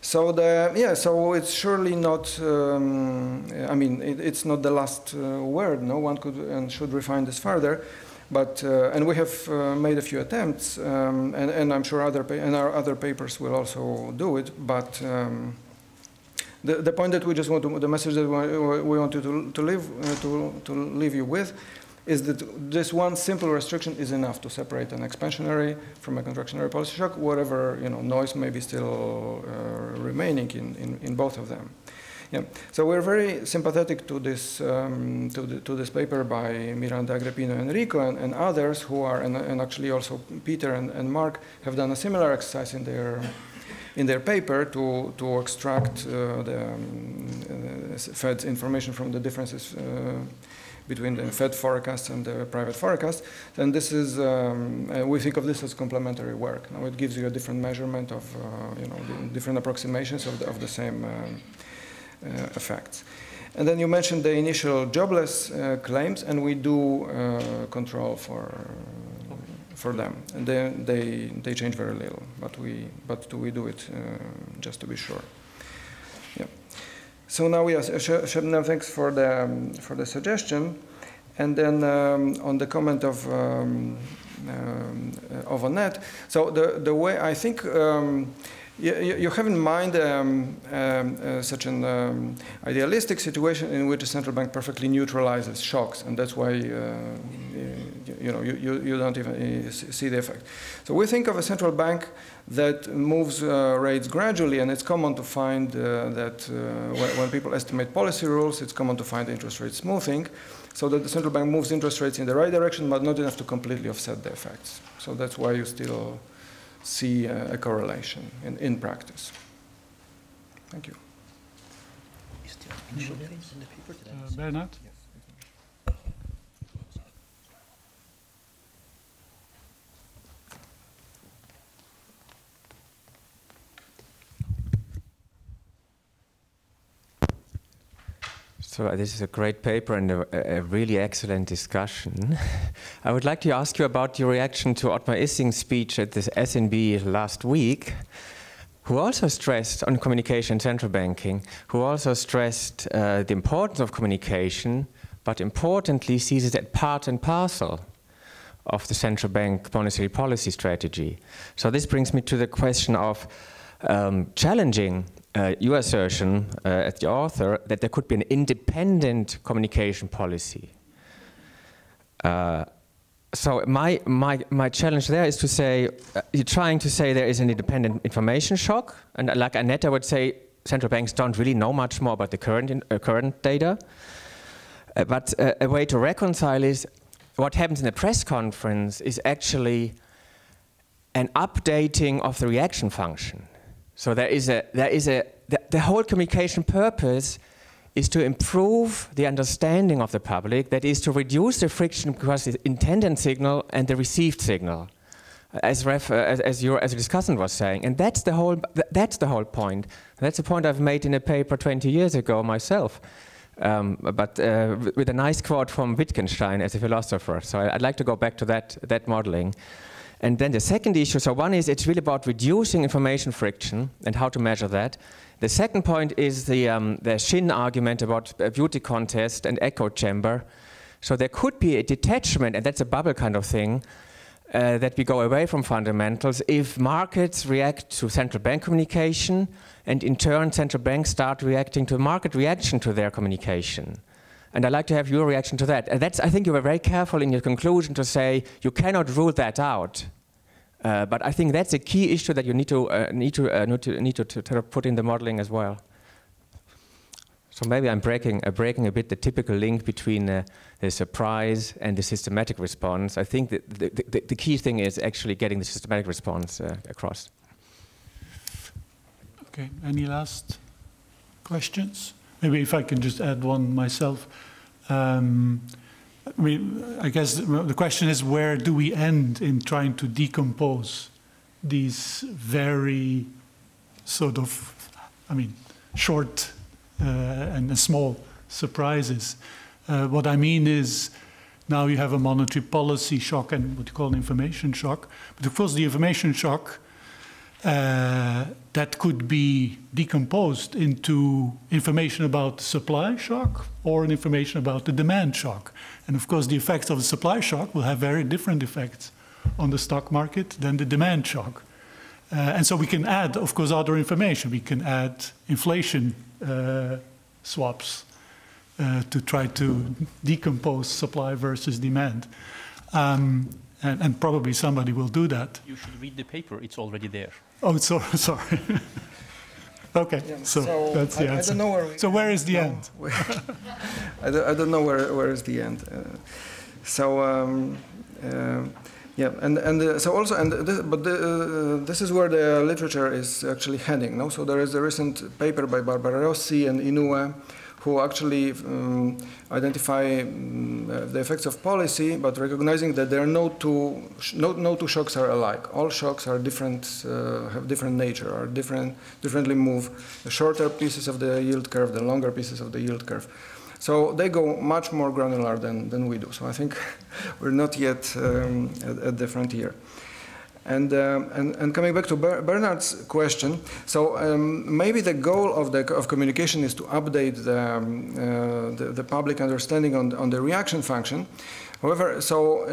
So the yeah, so it's surely not. Um, I mean, it, it's not the last uh, word. No one could and should refine this further. But uh, and we have uh, made a few attempts, um, and, and I'm sure other and our other papers will also do it. But um, the, the point that we just want to, the message that we, we want to, to leave uh, to, to leave you with is that this one simple restriction is enough to separate an expansionary from a contractionary policy shock, whatever you know noise may be still uh, remaining in, in, in both of them. Yeah. So we're very sympathetic to this um, to, the, to this paper by Miranda Agrippino Enrico and, and others who are and, and actually also Peter and, and Mark have done a similar exercise in their in their paper to, to extract uh, the um, uh, Fed's information from the differences uh, between the Fed forecast and the private forecast, then this is, um, uh, we think of this as complementary work. Now it gives you a different measurement of, uh, you know, different approximations of the, of the same uh, effects. And then you mentioned the initial jobless uh, claims, and we do uh, control for for them. And they, they, they change very little, but we, but we do it uh, just to be sure. Yeah. So now, yes, uh, Sebnem, thanks for the, um, for the suggestion. And then um, on the comment of, um, um, uh, of Annette, so the, the way I think um, you, you have in mind um, um, uh, such an um, idealistic situation in which a central bank perfectly neutralizes shocks, and that's why uh, you, know you, you, don't even uh, see the effect. So we think of a central bank that moves uh, rates gradually, and it's common to find uh, that uh, when, when people estimate policy rules, it's common to find interest rate smoothing, so that the central bank moves interest rates in the right direction, but not enough to completely offset the effects. So that's why you still see a, a correlation in, in practice. Thank you. Uh, Bernard? So uh, this is a great paper and a, a really excellent discussion. I would like to ask you about your reaction to Ottmar Issing's speech at this SNB last week, who also stressed on communication central banking, who also stressed uh, the importance of communication, but importantly sees it as part and parcel of the central bank monetary policy strategy. So this brings me to the question of um, challenging uh, your assertion uh, as the author that there could be an independent communication policy. Uh, so my, my, my challenge there is to say, uh, you're trying to say there is an independent information shock, and like Annette would say, central banks don't really know much more about the current, in, uh, current data. Uh, but a way to reconcile is what happens in a press conference is actually an updating of the reaction function. So there is a, there is a, the, the, whole communication purpose is to improve the understanding of the public, that is to reduce the friction because the intended signal and the received signal, as, ref, uh, as, as, your, as the was saying. And that's the whole, that's the whole point. That's the point I've made in a paper 20 years ago myself. Um, but uh, with a nice quote from Wittgenstein as a philosopher. So I'd like to go back to that, that modeling. And then the second issue, so one is it's really about reducing information friction and how to measure that. The second point is the, um, the Shin argument about a beauty contest and echo chamber. So there could be a detachment, and that's a bubble kind of thing, uh, that we go away from fundamentals if markets react to central bank communication, and in turn central banks start reacting to market reaction to their communication. And I'd like to have your reaction to that. And that's, I think you were very careful in your conclusion to say you cannot rule that out. Uh, but I think that's a key issue that you need to uh, need to uh, need to, to, to, put in the modeling as well. So maybe I'm breaking uh, breaking a bit the typical link between uh, the surprise and the systematic response. I think the, the, the key thing is actually getting the systematic response uh, across. Okay. Any last questions? Maybe if I can just add one myself. Um, I mean, I guess the question is where do we end in trying to decompose these very sort of, I mean, short uh, and small surprises. Uh, what I mean is now you have a monetary policy shock and what you call an information shock. But of course, the information shock uh, that could be decomposed into information about the supply shock or information about the demand shock. And of course, the effects of the supply shock will have very different effects on the stock market than the demand shock. Uh, and so we can add, of course, other information. We can add inflation uh, swaps uh, to try to decompose supply versus demand. Um, and, and, probably somebody will do that. You should read the paper, it's already there. Oh, so, sorry. okay, Yeah, so, so that's the I- I answer. don't know where we- so, where is the No, end? I don't, I don't know where, where is the end. Uh, so um, uh, yeah, and and uh, so also and this, but the, uh, this is where the literature is actually heading. No, so there is a recent paper by Barbara Rossi and Inoue, who actually um, identify um, uh, the effects of policy, but recognizing that there are no two no, no two shocks are alike. All shocks are different, uh, have different nature, are different, differently move. The shorter pieces of the yield curve, the longer pieces of the yield curve. So they go much more granular than, than we do. So I think we're not yet um, at, at the frontier. And, um, and, and coming back to Ber- Bernard's question, so um, maybe the goal of, the, of communication is to update the, um, uh, the, the public understanding on, on the reaction function. However, so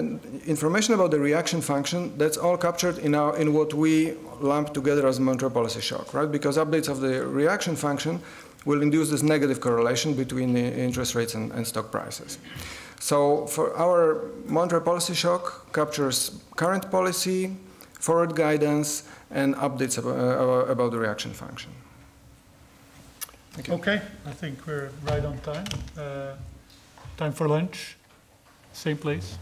information about the reaction function, that's all captured in, our, in what we lump together as monetary policy shock, right? Because updates of the reaction function will induce this negative correlation between the interest rates and, and stock prices. So for our monetary policy shock captures current policy, forward guidance, and updates about, uh, about the reaction function. Okay, I think we're right on time. Uh, time for lunch, same place.